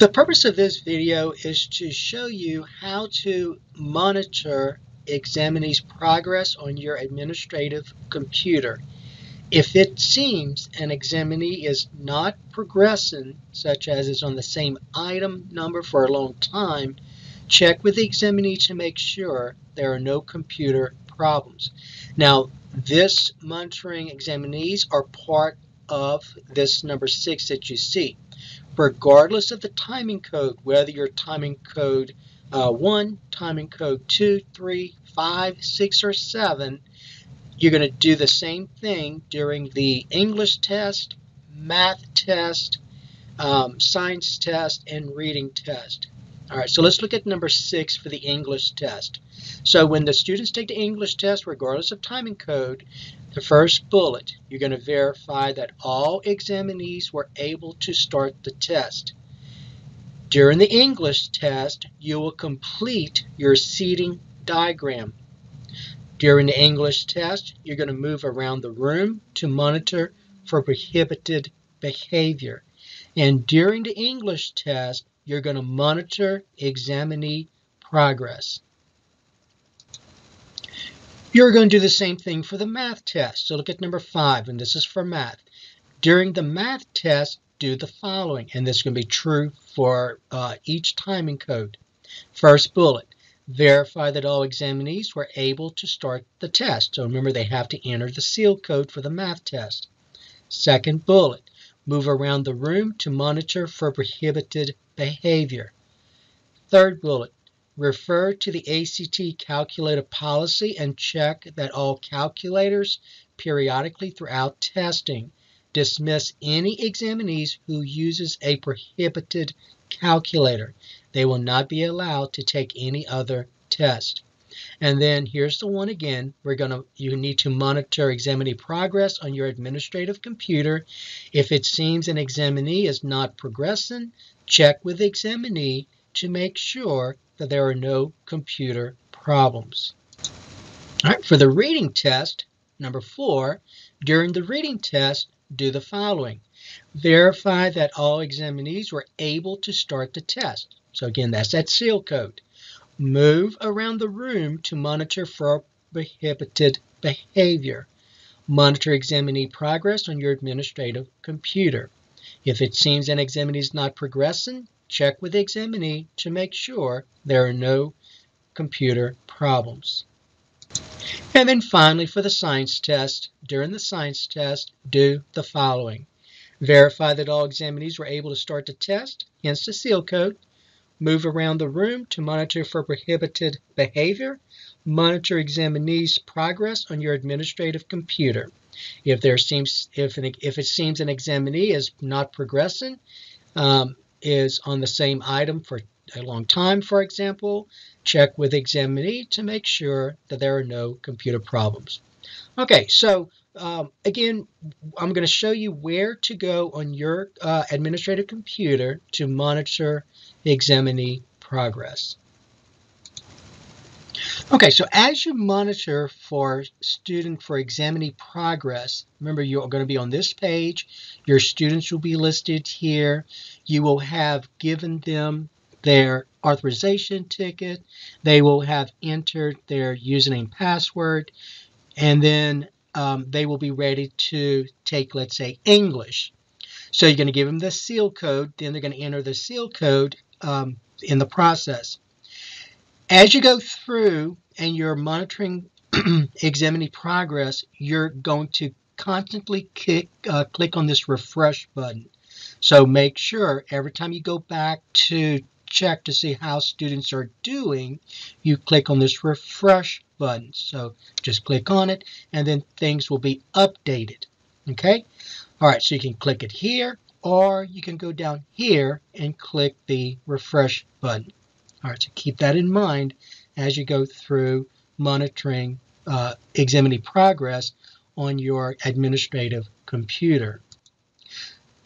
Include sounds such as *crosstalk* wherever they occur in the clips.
The purpose of this video is to show you how to monitor examinee's progress on your administrative computer. If it seems an examinee is not progressing, such as is on the same item number for a long time, check with the examinee to make sure there are no computer problems. Now, this monitoring examinees are part of this number six that you see regardless of the timing code, whether you're timing code uh, 1, timing code 2, 3, 5, 6, or 7, you're going to do the same thing during the English test, math test, um, science test, and reading test. All right, so let's look at number 6 for the English test. So when the students take the English test, regardless of timing code, the first bullet, you're going to verify that all examinees were able to start the test. During the English test, you will complete your seating diagram. During the English test, you're going to move around the room to monitor for prohibited behavior. And during the English test, you're going to monitor examinee progress. You're going to do the same thing for the math test. So look at number five, and this is for math. During the math test, do the following, and this is going to be true for uh, each timing code. First bullet, verify that all examinees were able to start the test. So remember, they have to enter the seal code for the math test. Second bullet, move around the room to monitor for prohibited behavior. Third bullet, refer to the ACT calculator policy and check that all calculators periodically throughout testing dismiss any examinees who uses a prohibited calculator. They will not be allowed to take any other test. And then here's the one again. We're going to you need to monitor examinee progress on your administrative computer. If it seems an examinee is not progressing, check with the examinee to make sure that there are no computer problems. All right, for the reading test, number four, during the reading test, do the following. Verify that all examinees were able to start the test. So again, that's that seal code. Move around the room to monitor for prohibited behavior. Monitor examinee progress on your administrative computer. If it seems an examinee is not progressing, check with the examinee to make sure there are no computer problems. And then finally, for the science test, during the science test, do the following. Verify that all examinees were able to start the test, hence the seal code. Move around the room to monitor for prohibited behavior. Monitor examinees' progress on your administrative computer. If there seems if an, if it seems an examinee is not progressing, um, is on the same item for a long time, for example, check with examinee to make sure that there are no computer problems. Okay, so um, again, I'm going to show you where to go on your uh, administrative computer to monitor the examinee progress. Okay, so as you monitor for student for examinee progress, remember you're going to be on this page. Your students will be listed here. You will have given them their authorization ticket. They will have entered their username password, and then um, they will be ready to take, let's say, English. So you're going to give them the seal code. Then they're going to enter the seal code um, in the process. As you go through and you're monitoring *clears throat* examining progress, you're going to constantly click, uh, click on this refresh button. So make sure every time you go back to check to see how students are doing, you click on this refresh button. So just click on it and then things will be updated. Okay? All right, so you can click it here or you can go down here and click the refresh button. All right, so keep that in mind as you go through monitoring uh, progress on your administrative computer.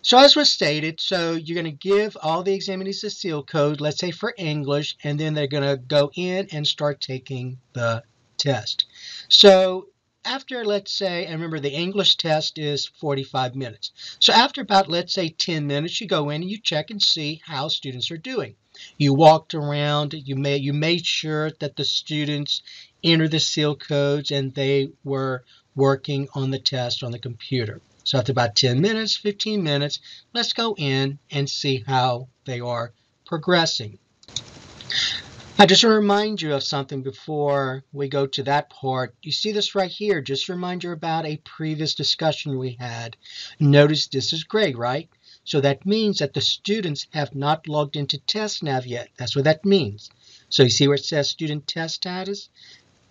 So as was stated, so you're going to give all the examinees a seal code, let's say for English, and then they're going to go in and start taking the test. So after, let's say, and remember the English test is 45 minutes. So after about, let's say, 10 minutes, you go in and you check and see how students are doing. You walked around, you made, you made sure that the students entered the seal codes and they were working on the test on the computer. So after about 10 minutes, 15 minutes, let's go in and see how they are progressing. I just want to remind you of something before we go to that part. You see this right here. Just remind you about a previous discussion we had. Notice this is gray, right? So that means that the students have not logged into TestNav yet. That's what that means. So you see where it says student test status?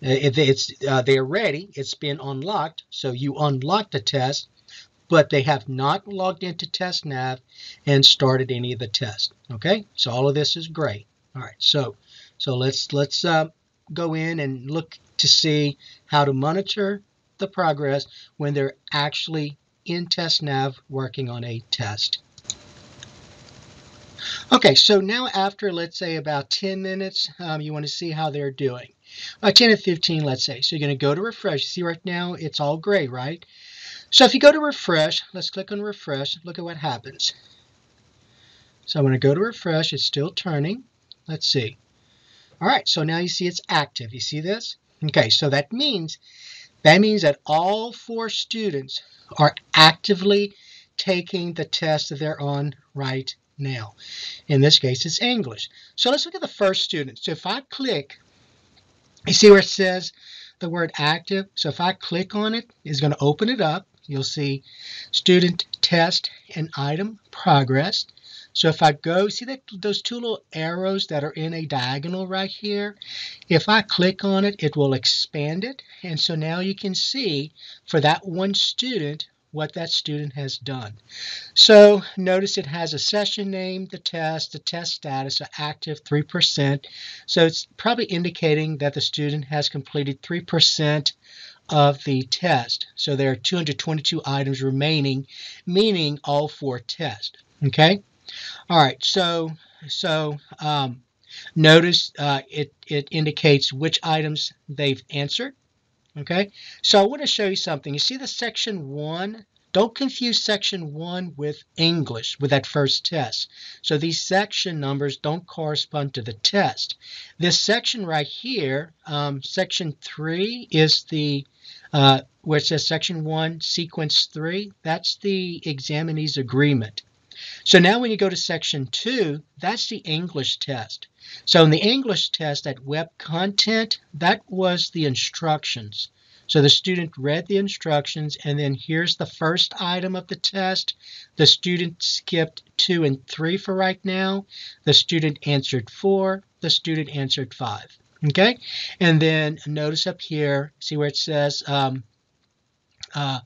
Uh, if it's uh, they're ready, it's been unlocked. So you unlock the test, but they have not logged into TestNav and started any of the tests. Okay, so all of this is gray. All right, so so let's let's uh, go in and look to see how to monitor the progress when they're actually in TestNav working on a test. Okay, so now after, let's say, about 10 minutes, um, you want to see how they're doing. Uh, 10 to 15, let's say. So you're going to go to refresh. See right now, it's all gray, right? So if you go to refresh, let's click on refresh. Look at what happens. So I'm going to go to refresh. It's still turning. Let's see. All right, so now you see it's active. You see this? Okay, so that means that means that all four students are actively taking the test that they're on right now. In this case, it's English. So let's look at the first student. So if I click, you see where it says the word active? So if I click on it, it's going to open it up. You'll see student test and item progress. So if I go, see that those two little arrows that are in a diagonal right here? If I click on it, it will expand it. And so now you can see for that one student, what that student has done. So notice it has a session name, the test, the test status, so active 3%. So it's probably indicating that the student has completed 3% of the test. So there are 222 items remaining, meaning all four tests. Okay? All right, so so um, notice uh, it, it indicates which items they've answered. Okay, so I want to show you something. You see the section one? Don't confuse section one with English, with that first test. So these section numbers don't correspond to the test. This section right here, um, section three, is the uh, where it says section one, sequence three. That's the examinee's agreement. So now when you go to section two, that's the English test. So in the English test, that web content, that was the instructions. So the student read the instructions, and then here's the first item of the test. The student skipped two and three for right now. The student answered four. The student answered five. Okay, and then notice up here, see where it says um, uh,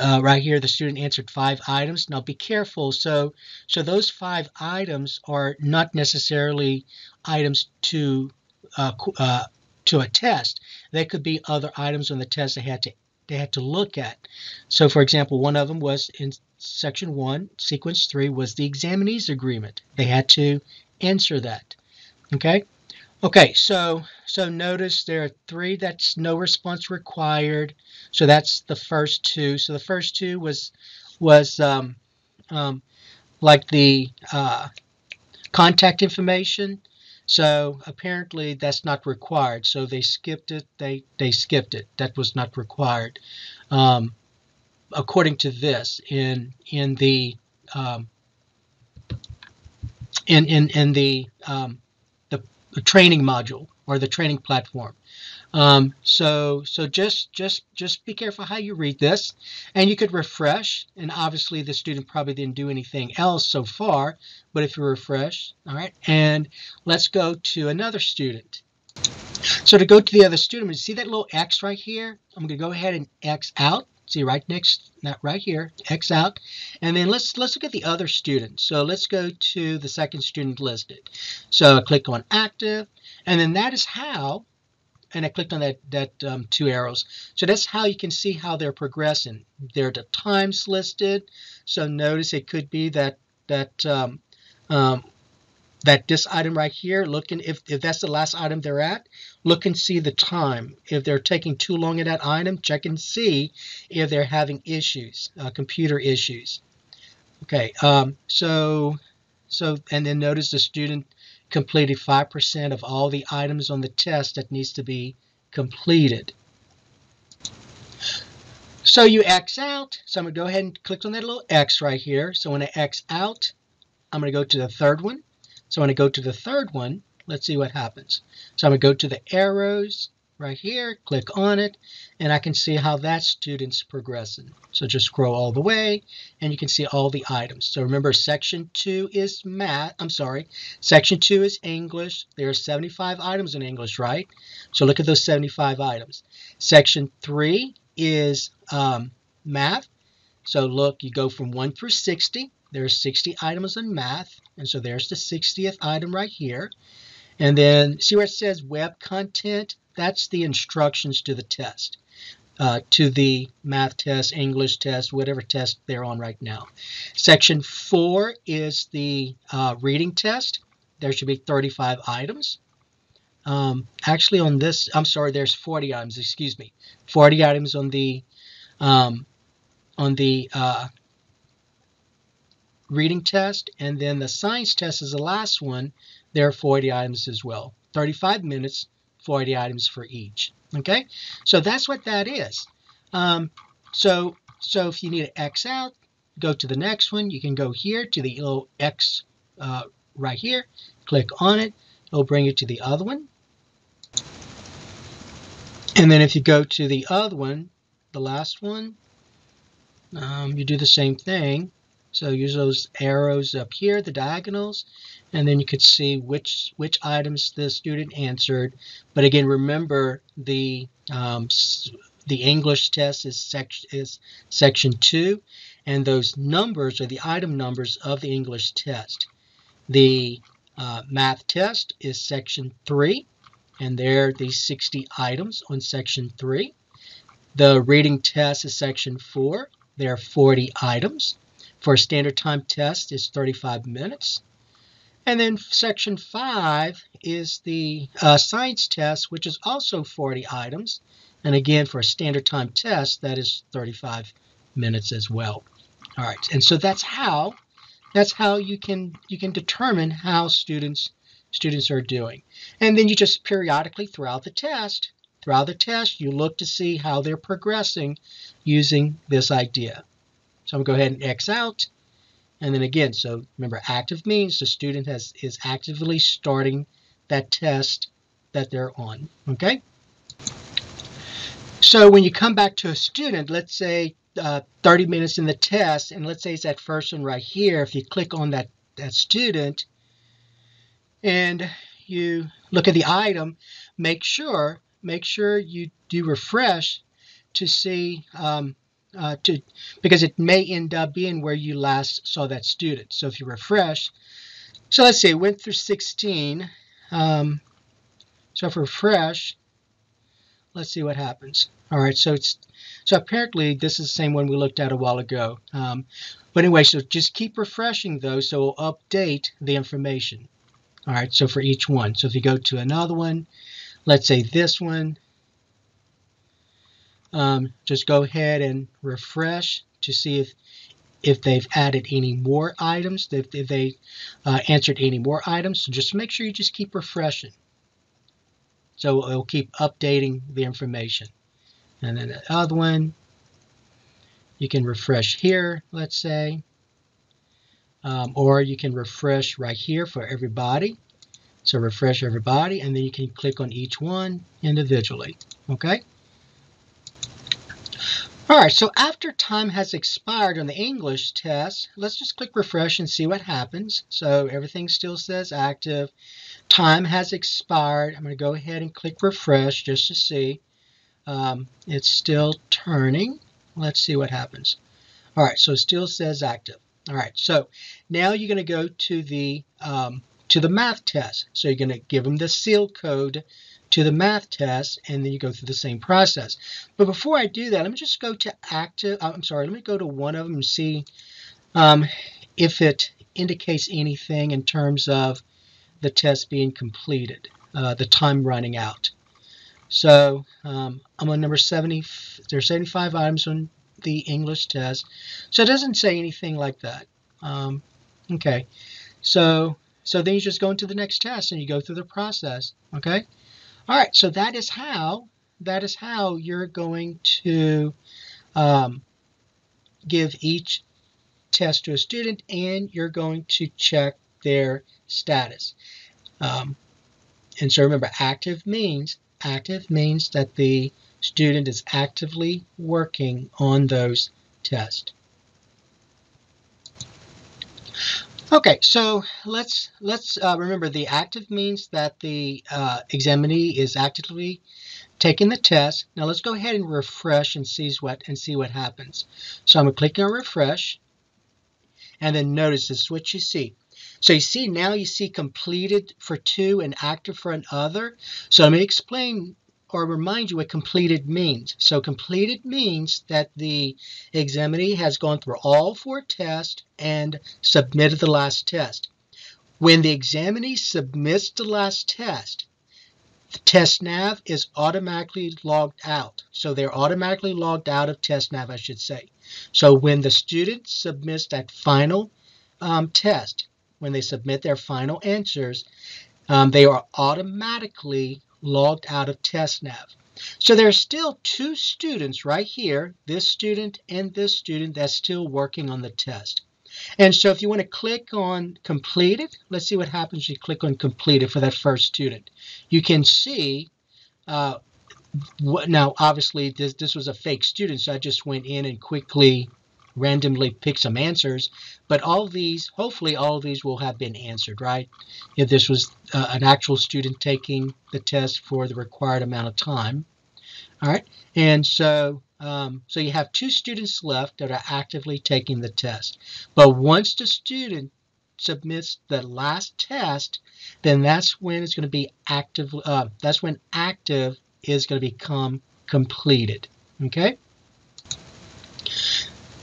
uh, right here, the student answered five items. Now be careful. So, so those five items are not necessarily items to uh, uh, to a test. They could be other items on the test they had to they had to look at. So, for example, one of them was in section one, sequence three was the examinee's agreement. They had to answer that. Okay. Okay, so so notice there are three that's no response required. So that's the first two. So the first two was was um, um, like the uh, contact information. So apparently that's not required. So they skipped it. They they skipped it. That was not required, um, according to this in in the um, in in in the um, the training module or the training platform. Um, so so just just just be careful how you read this, and you could refresh. And obviously, the student probably didn't do anything else so far. But if you refresh, all right, and let's go to another student. So to go to the other student, you see that little X right here? I'm going to go ahead and X out. See right next, not right here, X out. And then let's let's look at the other students. So let's go to the second student listed. So I click on active, and then that is how, and I clicked on that, that um, two arrows. So that's how you can see how they're progressing. There are the times listed. So notice it could be that, that um, um, that this item right here, looking if, if that's the last item they're at, look and see the time. If they're taking too long at that item, check and see if they're having issues, uh, computer issues. Okay, um, so so and then notice the student completed 5% of all the items on the test that needs to be completed. So you X out. So I'm going to go ahead and click on that little X right here. So when I X out, I'm going to go to the third one. So when I go to the third one, let's see what happens. So I'm going to go to the arrows right here, click on it, and I can see how that student's progressing. So just scroll all the way, and you can see all the items. So remember, section 2 is math. I'm sorry, section 2 is English. There are 75 items in English, right? So look at those 75 items. Section 3 is um, math. So look, you go from 1 through 60. There are 60 items in math, and so there's the 60th item right here. And then see where it says web content? That's the instructions to the test, uh, to the math test, English test, whatever test they're on right now. Section 4 is the uh, reading test. There should be 35 items. Um, actually on this, I'm sorry, there's 40 items, excuse me. 40 items on the um, on the uh, reading test, and then the science test is the last one. There are 40 items as well. 35 minutes, 40 items for each. Okay, so that's what that is. Um, so, so if you need to X out, go to the next one. You can go here to the little X uh, right here. Click on it. It'll bring you to the other one. And then if you go to the other one, the last one, um, you do the same thing. So use those arrows up here, the diagonals, and then you could see which which items the student answered. But again, remember the um, the English test is, sec is section two, and those numbers are the item numbers of the English test. The uh, math test is section three, and there are the 60 items on section three. The reading test is section four. There are 40 items. For a standard time test, it's 35 minutes. And then section 5 is the uh, science test, which is also 40 items. And again, for a standard time test, that is 35 minutes as well. All right, and so that's how that's how you can you can determine how students students are doing. And then you just periodically throughout the test, throughout the test, you look to see how they're progressing using this idea. So I'm going to go ahead and X out. And then again, so remember active means the student has is actively starting that test that they're on. Okay. So when you come back to a student, let's say uh, 30 minutes in the test, and let's say it's that first one right here. If you click on that, that student and you look at the item, make sure make sure you do refresh to see um, uh, to because it may end up being where you last saw that student. So if you refresh, so let's say went through 16. Um, so if refresh, let's see what happens. All right, so it's so apparently this is the same one we looked at a while ago. Um, but anyway, so just keep refreshing those so it'll update the information. All right, so for each one. So if you go to another one, let's say this one, um, just go ahead and refresh to see if if they've added any more items, if, if they uh, answered any more items. So just make sure you just keep refreshing. So it'll keep updating the information. And then the other one, you can refresh here, let's say. Um, or you can refresh right here for everybody. So refresh everybody, and then you can click on each one individually. Okay? All right, so after time has expired on the English test, let's just click refresh and see what happens. So everything still says active. Time has expired. I'm going to go ahead and click refresh just to see. Um, it's still turning. Let's see what happens. All right, so it still says active. All right, so now you're going to go to the um, to the math test. So you're going to give them the seal code to the math test, and then you go through the same process. But before I do that, let me just go to active, uh, I'm sorry, let me go to one of them and see um, if it indicates anything in terms of the test being completed, uh, the time running out. So um, I'm on number 70. There's 75 items on the English test. So it doesn't say anything like that. Um, okay. So so then you just go into the next test and you go through the process. Okay. All right. So that is how that is how you're going to um, give each test to a student and you're going to check their status. Um, and so remember, active means active means that the student is actively working on those tests. Okay, so let's let's uh, remember the active means that the uh, examinee is actively taking the test. Now let's go ahead and refresh and see what and see what happens. So I'm going to click on refresh, and then notice this is what you see. So you see now you see completed for two and active for another. So let me explain or remind you what completed means. So completed means that the examinee has gone through all four tests and submitted the last test. When the examinee submits the last test, the TestNav is automatically logged out. So they're automatically logged out of TestNav, I should say. So when the student submits that final um, test, when they submit their final answers, um, they are automatically logged out of TestNav. So there are still two students right here, this student and this student, that's still working on the test. And so if you want to click on completed, let's see what happens you click on completed for that first student. You can see, uh, what, now obviously this, this was a fake student, so I just went in and quickly randomly pick some answers, but all these, hopefully all these will have been answered, right? If this was uh, an actual student taking the test for the required amount of time. All right, and so um, so you have two students left that are actively taking the test. But once the student submits the last test, then that's when it's going to be active. Uh, that's when active is going to become completed. Okay.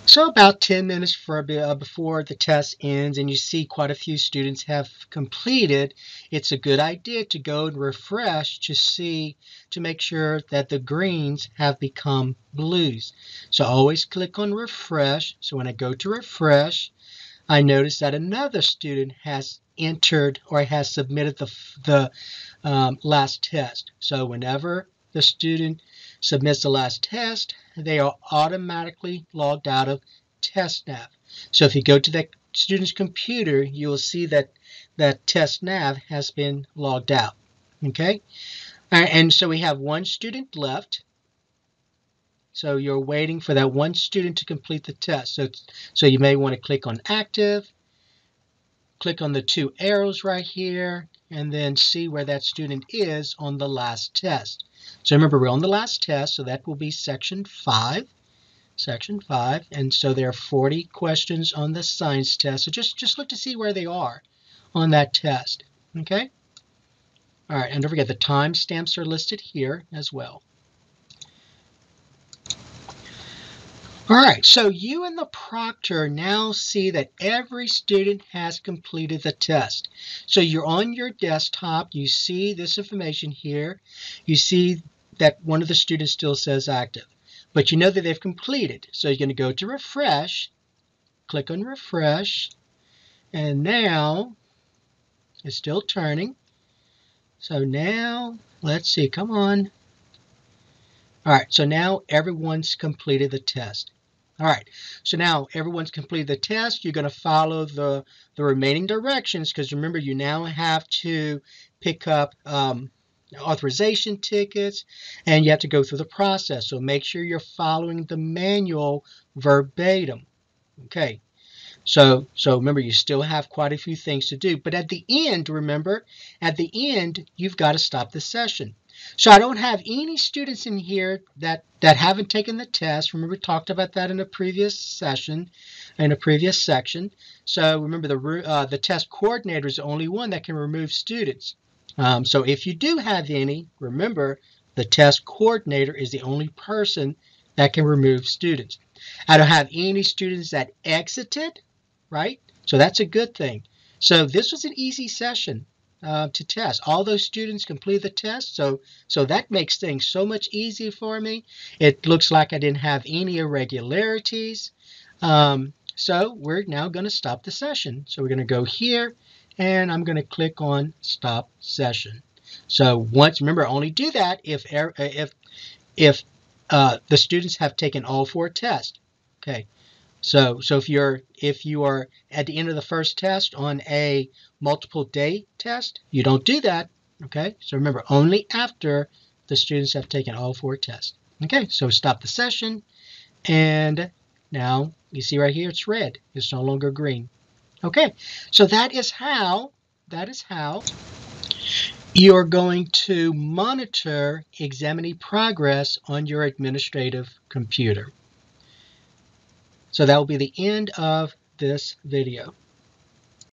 So about 10 minutes for, uh, before the test ends and you see quite a few students have completed, it's a good idea to go and refresh to see, to make sure that the greens have become blues. So always click on refresh. So when I go to refresh, I notice that another student has entered or has submitted the, the um, last test. So whenever the student submits the last test, they are automatically logged out of TestNav. So if you go to that student's computer, you will see that that TestNav has been logged out. Okay, and so we have one student left. So you're waiting for that one student to complete the test. So, so you may want to click on active, click on the two arrows right here, and then see where that student is on the last test. So remember, we're on the last test, so that will be section 5. Section 5. And so there are 40 questions on the science test. So just, just look to see where they are on that test. Okay? All right, and don't forget the timestamps are listed here as well. All right, so you and the proctor now see that every student has completed the test. So you're on your desktop, you see this information here, you see that one of the students still says active, but you know that they've completed. So you're going to go to refresh, click on refresh, and now it's still turning. So now, let's see, come on. All right, so now everyone's completed the test. All right, so now everyone's completed the test. You're going to follow the, the remaining directions because remember, you now have to pick up um, authorization tickets and you have to go through the process. So make sure you're following the manual verbatim. Okay, so, so remember, you still have quite a few things to do. But at the end, remember, at the end, you've got to stop the session. So I don't have any students in here that, that haven't taken the test. Remember, we talked about that in a previous session, in a previous section. So remember, the, uh, the test coordinator is the only one that can remove students. Um, so if you do have any, remember, the test coordinator is the only person that can remove students. I don't have any students that exited, right? So that's a good thing. So this was an easy session. Uh, to test. All those students complete the test, so so that makes things so much easier for me. It looks like I didn't have any irregularities. Um, so we're now going to stop the session. So we're going to go here, and I'm going to click on Stop Session. So once, remember, only do that if er, if if uh, the students have taken all four tests. Okay. So, so if you're if you are at the end of the first test on a multiple day test, you don't do that. Okay. So remember, only after the students have taken all four tests. Okay. So stop the session, and now you see right here it's red. It's no longer green. Okay. So that is how that is how you're going to monitor examinee progress on your administrative computer. So that will be the end of this video.